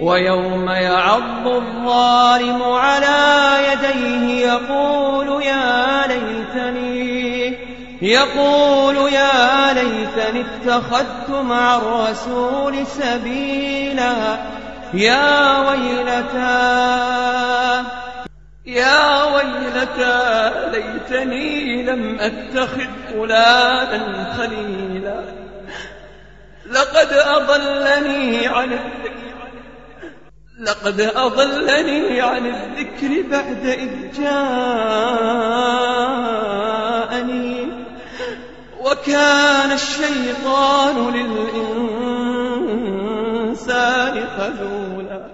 ويوم يعض الظالم على يديه يقول يا ليتني يقول يا ليتني اتخذت مع الرسول سبيلا. يا ويلتى يا ويلتى ليتني لم أتخذ فلانا خليلا. لقد أضلني عن الذكر. لقد أضلني عن الذكر بعد إذ جاءني. وكان الشيطان للإنسان خذولا.